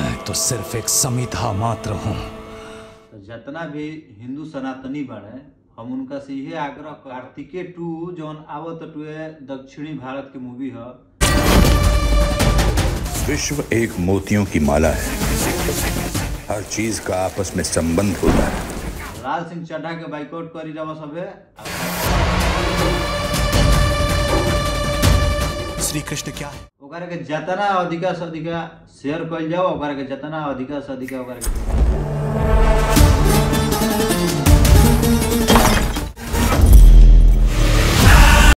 तो सिर्फ़ एक संविधा मात्र हूँ। तो जितना भी हिंदू सनातनी बड़े हम उनका से यही आग्रह कर- कार्तिकेय टू जौन आवत टुए दक्षिणी भारत के मूवी है। विश्व एक मोतियों की माला है। हर चीज़ का आपस में संबंध होता है। लाल सिंह चड्ढा के बाइकआउट करी रहा सबे श्री कृष्ण क्या है? ओकरा के जितना अधिका से अधिका शेयर कल जाओ ओकरा